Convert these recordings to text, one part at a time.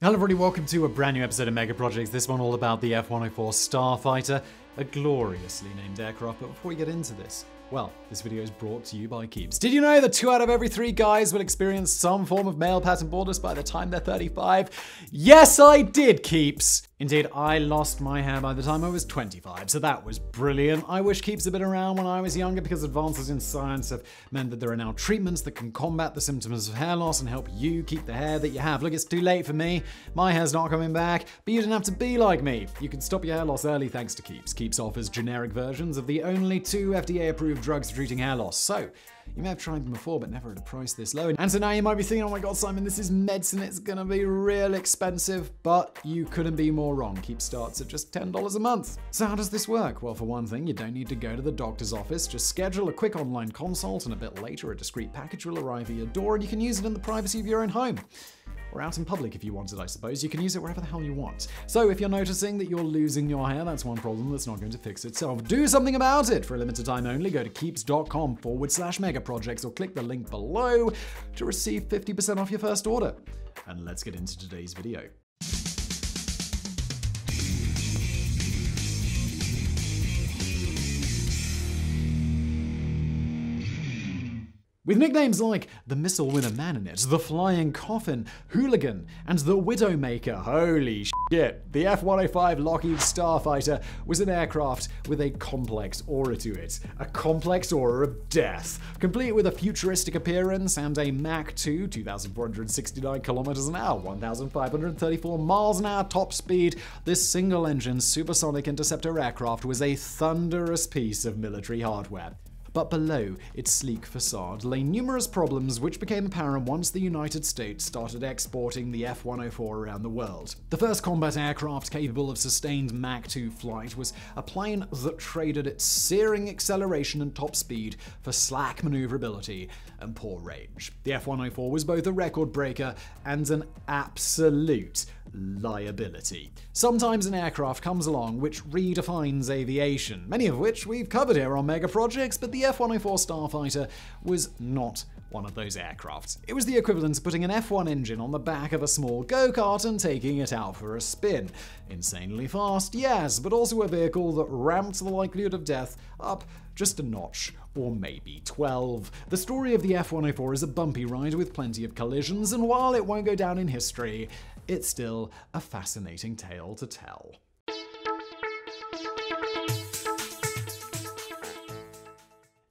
Hello everybody, welcome to a brand new episode of Mega Projects. This one all about the F-104 Starfighter, a gloriously named aircraft. But before we get into this, well, this video is brought to you by Keeps. Did you know that two out of every three guys will experience some form of male pattern baldness by the time they're 35? Yes, I did, Keeps! Indeed, I lost my hair by the time I was 25, so that was brilliant. I wish Keeps had been around when I was younger because advances in science have meant that there are now treatments that can combat the symptoms of hair loss and help you keep the hair that you have. Look, it's too late for me. My hair's not coming back, but you didn't have to be like me. You can stop your hair loss early thanks to Keeps. Keeps offers generic versions of the only two FDA approved drugs for treating hair loss. So, you may have tried them before, but never at a price this low. And so now you might be thinking, oh my god, Simon, this is medicine. It's gonna be real expensive. But you couldn't be more wrong. Keep starts at just $10 a month. So how does this work? Well, for one thing, you don't need to go to the doctor's office. Just schedule a quick online consult, and a bit later, a discreet package will arrive at your door, and you can use it in the privacy of your own home or out in public if you wanted, I suppose. You can use it wherever the hell you want. So if you're noticing that you're losing your hair, that's one problem that's not going to fix itself. Do something about it. For a limited time only, go to keeps.com forward slash mega projects or click the link below to receive 50% off your first order. And let's get into today's video. With nicknames like the Missile with a Man in It, the Flying Coffin, Hooligan, and the Widowmaker, holy shit, the F 105 Lockheed Starfighter was an aircraft with a complex aura to it. A complex aura of death, complete with a futuristic appearance and a Mach 2, 2,469 kilometers an hour, 1,534 miles an hour top speed. This single engine supersonic interceptor aircraft was a thunderous piece of military hardware. But below its sleek facade lay numerous problems which became apparent once the United States started exporting the F 104 around the world. The first combat aircraft capable of sustained Mach 2 flight was a plane that traded its searing acceleration and top speed for slack maneuverability and poor range. The F 104 was both a record breaker and an absolute liability. Sometimes an aircraft comes along which redefines aviation, many of which we've covered here on Mega Projects, but the F 104 Starfighter was not one of those aircrafts. It was the equivalent to putting an F1 engine on the back of a small go kart and taking it out for a spin. Insanely fast, yes, but also a vehicle that ramped the likelihood of death up just a notch, or maybe 12. The story of the F 104 is a bumpy ride with plenty of collisions, and while it won't go down in history, it's still a fascinating tale to tell.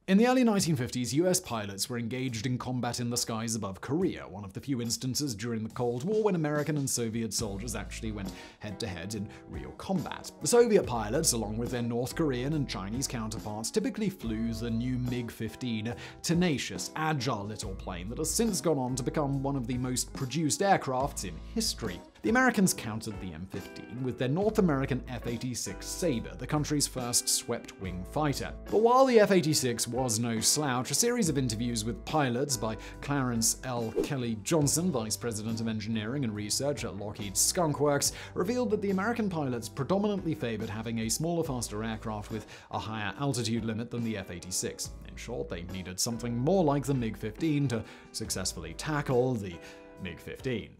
In the early 1950s, US pilots were engaged in combat in the skies above Korea, one of the few instances during the Cold War when American and Soviet soldiers actually went head to head in real combat. The Soviet pilots, along with their North Korean and Chinese counterparts, typically flew the new MiG 15, a tenacious, agile little plane that has since gone on to become one of the most produced aircrafts in history. The Americans countered the MiG 15 with their North American F 86 Sabre, the country's first swept wing fighter. But while the F 86 was no slouch, a series of interviews with pilots by Clarence L. Kelly Johnson, Vice President of Engineering and Research at Lockheed Skunk Works, revealed that the American pilots predominantly favored having a smaller, faster aircraft with a higher altitude limit than the F 86. In short, they needed something more like the MiG 15 to successfully tackle the MiG 15.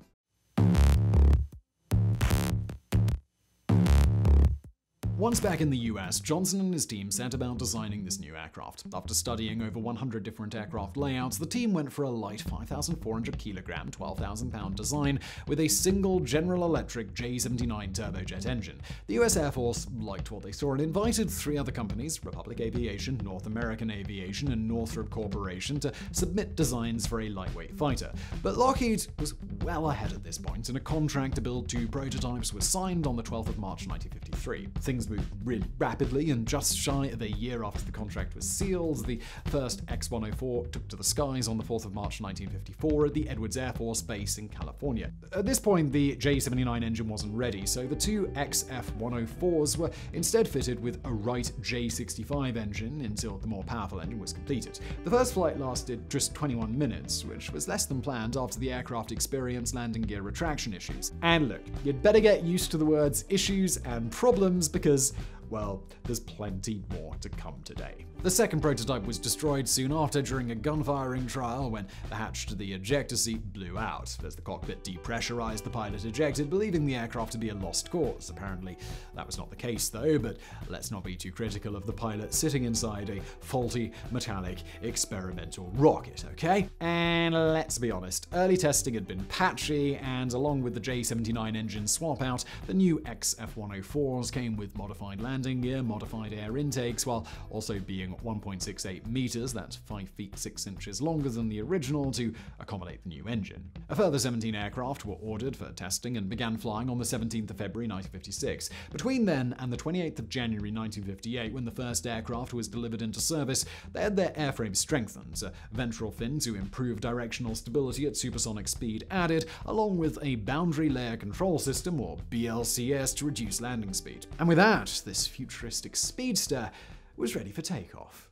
Once back in the US, Johnson and his team set about designing this new aircraft. After studying over 100 different aircraft layouts, the team went for a light 5,400 kilogram, 12,000 pound design with a single General Electric J79 turbojet engine. The US Air Force liked what they saw and invited three other companies, Republic Aviation, North American Aviation, and Northrop Corporation, to submit designs for a lightweight fighter. But Lockheed was well ahead at this point, and a contract to build two prototypes was signed on the 12th of March 1953. Things moved really rapidly, and just shy of a year after the contract was sealed, the first X 104 took to the skies on the 4th of March 1954 at the Edwards Air Force Base in California. At this point, the J 79 engine wasn't ready, so the two XF 104s were instead fitted with a Wright J 65 engine until the more powerful engine was completed. The first flight lasted just 21 minutes, which was less than planned after the aircraft experienced landing gear retraction issues. And look, you'd better get used to the words issues and problems because well, there's plenty more to come today. The second prototype was destroyed soon after during a gunfiring trial when the hatch to the ejector seat blew out. As the cockpit depressurized, the pilot ejected, believing the aircraft to be a lost cause. Apparently, that was not the case though, but let's not be too critical of the pilot sitting inside a faulty metallic experimental rocket, okay? And let's be honest, early testing had been patchy, and along with the J79 engine swap out, the new XF104s came with modified landing gear, modified air intakes, while also being 1.68 meters, that's 5 feet 6 inches longer than the original, to accommodate the new engine. A further 17 aircraft were ordered for testing and began flying on the 17th of February 1956. Between then and the 28th of January 1958, when the first aircraft was delivered into service, they had their airframe strengthened, a ventral fin to improve directional stability at supersonic speed added, along with a boundary layer control system, or BLCS, to reduce landing speed. And with that, this futuristic speedster was ready for takeoff.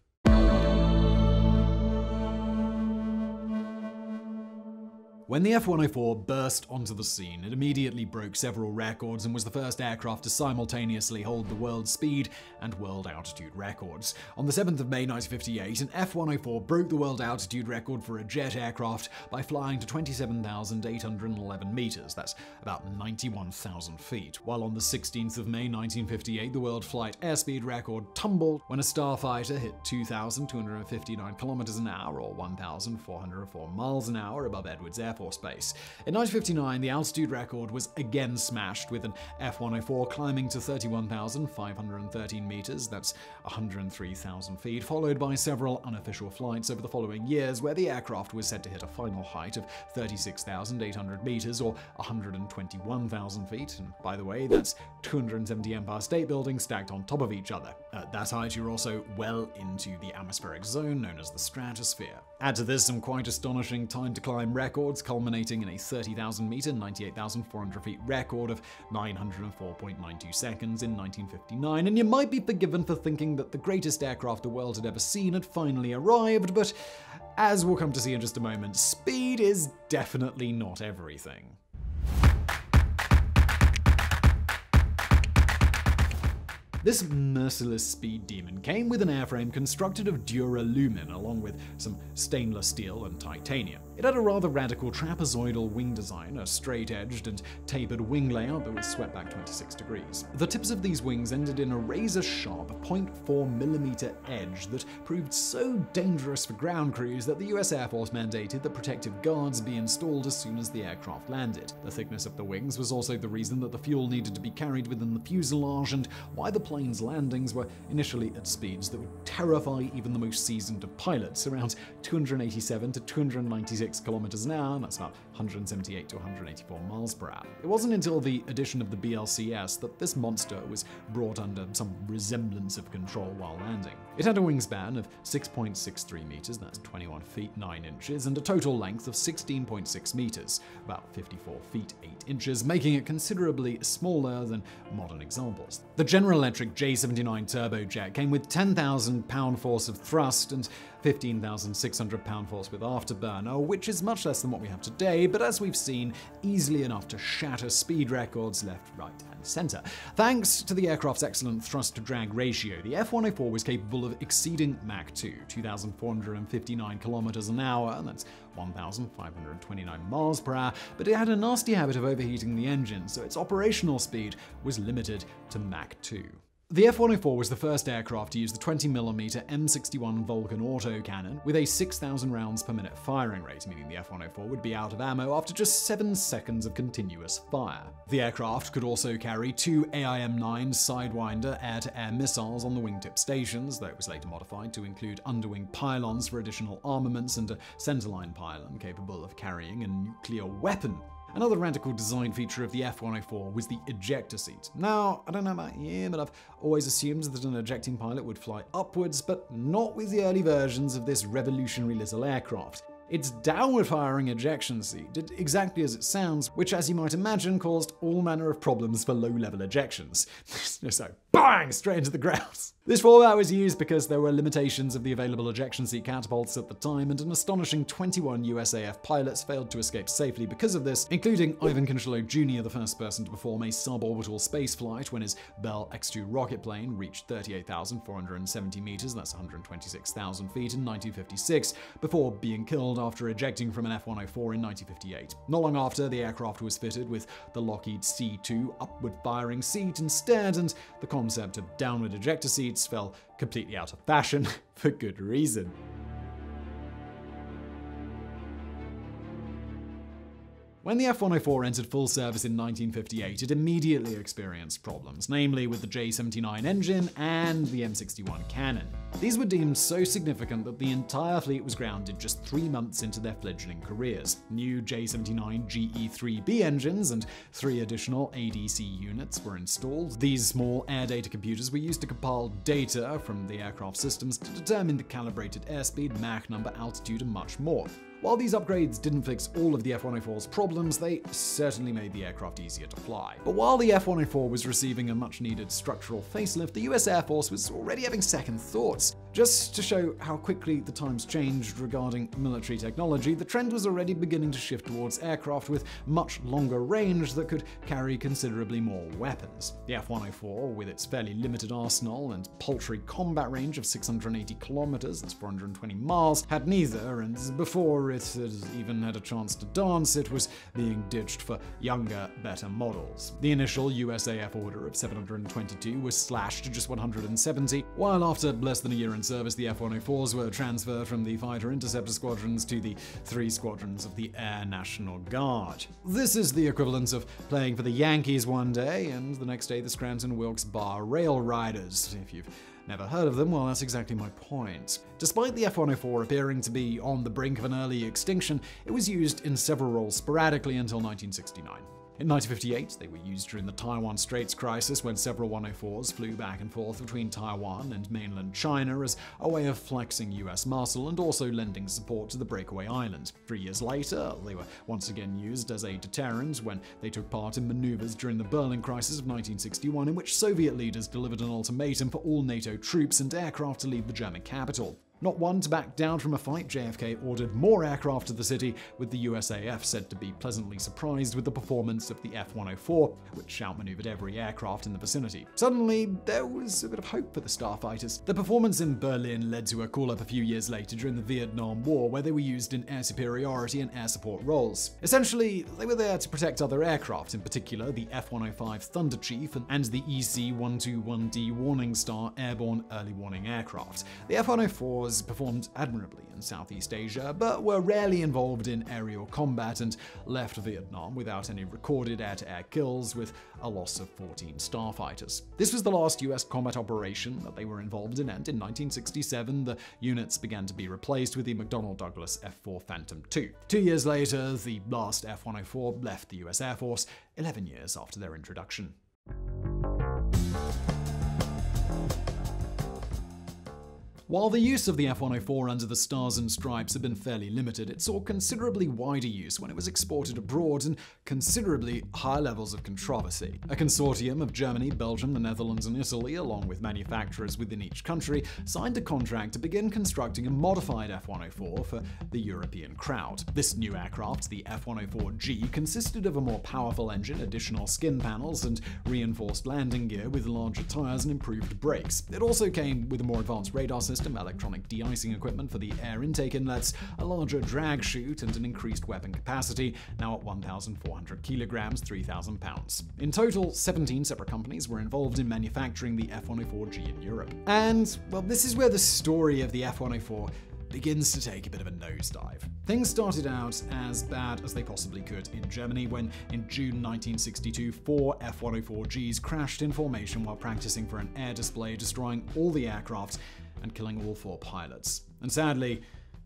When the F 104 burst onto the scene, it immediately broke several records and was the first aircraft to simultaneously hold the world speed and world altitude records. On the 7th of May 1958, an F 104 broke the world altitude record for a jet aircraft by flying to 27,811 meters, that's about 91,000 feet. While on the 16th of May 1958, the world flight airspeed record tumbled when a starfighter hit 2,259 kilometers an hour or 1,404 miles an hour above Edwards Air Force Base. In 1959, the altitude record was again smashed with an F 104 climbing to 31,513 meters, that's 103,000 feet, followed by several unofficial flights over the following years where the aircraft was said to hit a final height of 36,800 meters or 121,000 feet. And by the way, that's 270 Empire State Buildings stacked on top of each other. At that height, you're also well into the atmospheric zone known as the stratosphere. Add to this some quite astonishing time to climb records, culminating in a 30,000 meter, 98,400 feet record of 904.92 seconds in 1959, and you might be forgiven for thinking that the greatest aircraft the world had ever seen had finally arrived, but as we'll come to see in just a moment, speed is definitely not everything. This merciless speed demon came with an airframe constructed of duralumin along with some stainless steel and titanium. It had a rather radical trapezoidal wing design, a straight-edged and tapered wing layout that was swept back 26 degrees. The tips of these wings ended in a razor-sharp 0.4mm edge that proved so dangerous for ground crews that the US Air Force mandated that protective guards be installed as soon as the aircraft landed. The thickness of the wings was also the reason that the fuel needed to be carried within the fuselage and why the plane's landings were initially at speeds that would terrify even the most seasoned of pilots, around 287 to 296 kilometers an hour, that's about 178 to 184 miles per hour. It wasn't until the addition of the BLCS that this monster was brought under some resemblance of control while landing. It had a wingspan of 6.63 meters, that's 21 feet 9 inches, and a total length of 16.6 meters, about 54 feet 8 inches, making it considerably smaller than modern examples. The General Electric J79 turbojet came with 10,000 pound force of thrust and 15,600 pound force with afterburner, which is much less than what we have today, but as we've seen, easily enough to shatter speed records left, right, and center. Thanks to the aircraft's excellent thrust to drag ratio, the F 104 was capable of exceeding Mach 2, 2,459 kilometers an hour, that's 1,529 miles per hour, but it had a nasty habit of overheating the engine, so its operational speed was limited to Mach 2. The F-104 was the first aircraft to use the 20mm M61 Vulcan autocannon with a 6,000 rounds per minute firing rate, meaning the F-104 would be out of ammo after just 7 seconds of continuous fire. The aircraft could also carry two AIM-9 Sidewinder air-to-air missiles on the wingtip stations, though it was later modified to include underwing pylons for additional armaments and a centerline pylon capable of carrying a nuclear weapon. Another radical design feature of the F-104 was the ejector seat. Now, I don't know about you, but I've always assumed that an ejecting pilot would fly upwards, but not with the early versions of this revolutionary little aircraft. Its downward firing ejection seat did exactly as it sounds, which, as you might imagine, caused all manner of problems for low level ejections. so, bang, straight into the ground. This format was used because there were limitations of the available ejection seat catapults at the time, and an astonishing 21 USAF pilots failed to escape safely because of this, including Ivan Kincheloe Jr., the first person to perform a suborbital spaceflight when his Bell X-2 rocket plane reached 38,470 meters, that's 126,000 feet, in 1956, before being killed after ejecting from an F-104 in 1958. Not long after, the aircraft was fitted with the Lockheed C-2 upward-firing seat instead, and the concept of downward ejector fell completely out of fashion for good reason. When the F-104 entered full service in 1958, it immediately experienced problems, namely with the J-79 engine and the M61 cannon. These were deemed so significant that the entire fleet was grounded just three months into their fledgling careers. New J-79 GE-3B engines and three additional ADC units were installed. These small air data computers were used to compile data from the aircraft systems to determine the calibrated airspeed, Mach number, altitude, and much more. While these upgrades didn't fix all of the F-104's problems, they certainly made the aircraft easier to fly. But while the F-104 was receiving a much-needed structural facelift, the US Air Force was already having second thoughts. Just to show how quickly the times changed regarding military technology, the trend was already beginning to shift towards aircraft with much longer range that could carry considerably more weapons. The F-104, with its fairly limited arsenal and paltry combat range of 680 kilometers, that's 420 miles, had neither, and before it even had a chance to dance, it was being ditched for younger, better models. The initial USAF order of 722 was slashed to just 170, while after less than a year in service, the F-104s were transferred from the fighter interceptor squadrons to the three squadrons of the Air National Guard. This is the equivalent of playing for the Yankees one day, and the next day the Scranton Wilkes Barre Rail Riders, if you've Never heard of them? Well, that's exactly my point. Despite the F-104 appearing to be on the brink of an early extinction, it was used in several roles sporadically until 1969. In 1958, they were used during the Taiwan Straits crisis when several 104s flew back and forth between Taiwan and mainland China as a way of flexing US muscle and also lending support to the breakaway island. Three years later, they were once again used as a deterrent when they took part in maneuvers during the Berlin crisis of 1961, in which Soviet leaders delivered an ultimatum for all NATO troops and aircraft to leave the German capital. Not one to back down from a fight, JFK ordered more aircraft to the city, with the USAF said to be pleasantly surprised with the performance of the F 104, which outmaneuvered every aircraft in the vicinity. Suddenly, there was a bit of hope for the starfighters. The performance in Berlin led to a call up a few years later during the Vietnam War, where they were used in air superiority and air support roles. Essentially, they were there to protect other aircraft, in particular the F 105 Thunderchief and the EC 121D Warning Star airborne early warning aircraft. The F 104 performed admirably in Southeast Asia, but were rarely involved in aerial combat and left Vietnam without any recorded air to air kills, with a loss of 14 starfighters. This was the last US combat operation that they were involved in, and in 1967, the units began to be replaced with the McDonnell Douglas F 4 Phantom II. Two years later, the last F 104 left the US Air Force, 11 years after their introduction. While the use of the F-104 under the Stars and Stripes had been fairly limited, it saw considerably wider use when it was exported abroad and considerably higher levels of controversy. A consortium of Germany, Belgium, the Netherlands, and Italy, along with manufacturers within each country, signed a contract to begin constructing a modified F-104 for the European crowd. This new aircraft, the F-104G, consisted of a more powerful engine, additional skin panels, and reinforced landing gear with larger tires and improved brakes. It also came with a more advanced radar system system, electronic de-icing equipment for the air intake inlets, a larger drag chute, and an increased weapon capacity, now at 1,400 kilograms, 3,000 pounds. In total, 17 separate companies were involved in manufacturing the F-104G in Europe. And, well, this is where the story of the F-104 begins to take a bit of a nosedive. Things started out as bad as they possibly could in Germany when, in June 1962, four F 104Gs crashed in formation while practicing for an air display, destroying all the aircraft and killing all four pilots. And sadly,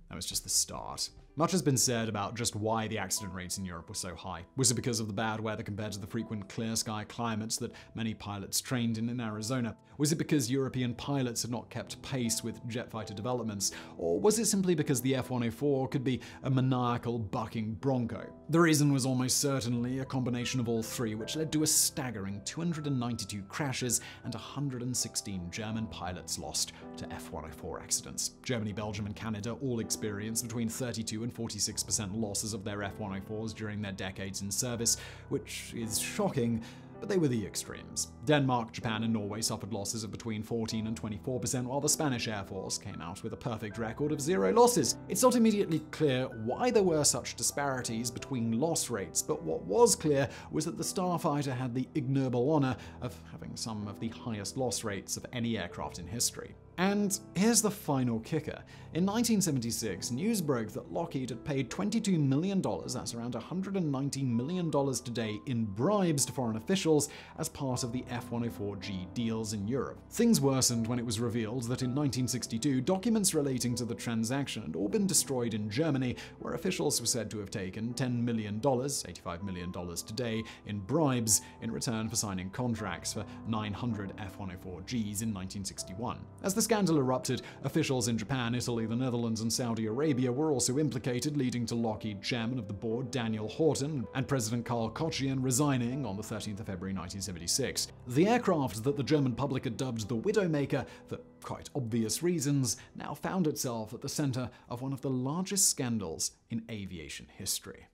that was just the start. Much has been said about just why the accident rates in Europe were so high. Was it because of the bad weather compared to the frequent clear sky climates that many pilots trained in in Arizona? Was it because European pilots had not kept pace with jet fighter developments? Or was it simply because the F 104 could be a maniacal, bucking Bronco? The reason was almost certainly a combination of all three, which led to a staggering 292 crashes and 116 German pilots lost to F 104 accidents. Germany, Belgium, and Canada all experienced between 32 and 46% losses of their F 104s during their decades in service, which is shocking but they were the extremes. Denmark, Japan, and Norway suffered losses of between 14 and 24%, while the Spanish Air Force came out with a perfect record of zero losses. It's not immediately clear why there were such disparities between loss rates, but what was clear was that the Starfighter had the ignoble honor of having some of the highest loss rates of any aircraft in history. And here's the final kicker. In 1976, news broke that Lockheed had paid $22 million, that's around $190 million today, in bribes to foreign officials as part of the F 104G deals in Europe. Things worsened when it was revealed that in 1962, documents relating to the transaction had all been destroyed in Germany, where officials were said to have taken $10 million, $85 million today, in bribes in return for signing contracts for 900 F 104Gs in 1961. As the scandal erupted, officials in Japan, Italy, the Netherlands, and Saudi Arabia were also implicated, leading to Lockheed chairman of the board Daniel Haughton and President Carl Kotchian resigning on the 13th of February 1976. The aircraft that the German public had dubbed the Widowmaker, for quite obvious reasons, now found itself at the center of one of the largest scandals in aviation history.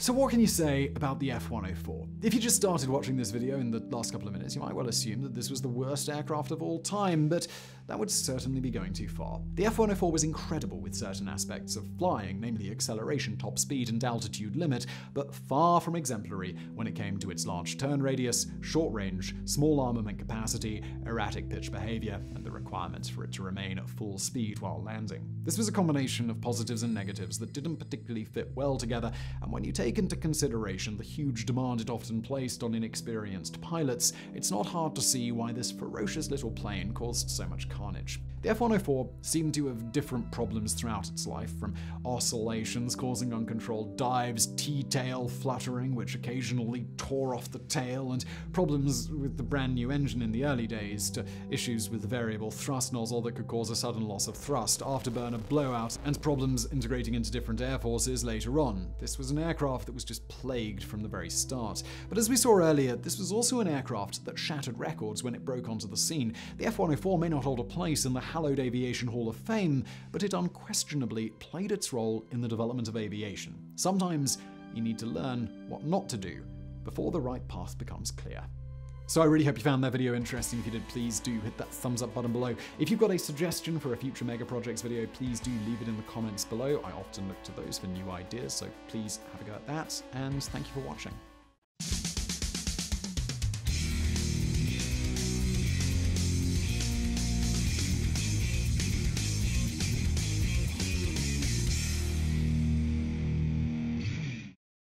So what can you say about the F-104? If you just started watching this video in the last couple of minutes, you might well assume that this was the worst aircraft of all time, but that would certainly be going too far. The F-104 was incredible with certain aspects of flying, namely acceleration, top speed, and altitude limit, but far from exemplary when it came to its large turn radius, short range, small armament capacity, erratic pitch behavior, and the requirements for it to remain at full speed while landing. This was a combination of positives and negatives that didn't particularly fit well together, and when you take take into consideration the huge demand it often placed on inexperienced pilots, it's not hard to see why this ferocious little plane caused so much carnage. The F 104 seemed to have different problems throughout its life, from oscillations causing uncontrolled dives, T tail fluttering, which occasionally tore off the tail, and problems with the brand new engine in the early days, to issues with the variable thrust nozzle that could cause a sudden loss of thrust, afterburner blowout, and problems integrating into different air forces later on. This was an aircraft that was just plagued from the very start. But as we saw earlier, this was also an aircraft that shattered records when it broke onto the scene. The F 104 may not hold a place in the hallowed Aviation Hall of Fame, but it unquestionably played its role in the development of aviation. Sometimes you need to learn what not to do before the right path becomes clear. So I really hope you found that video interesting. If you did, please do hit that thumbs up button below. If you've got a suggestion for a future Mega Projects video, please do leave it in the comments below. I often look to those for new ideas, so please have a go at that, and thank you for watching.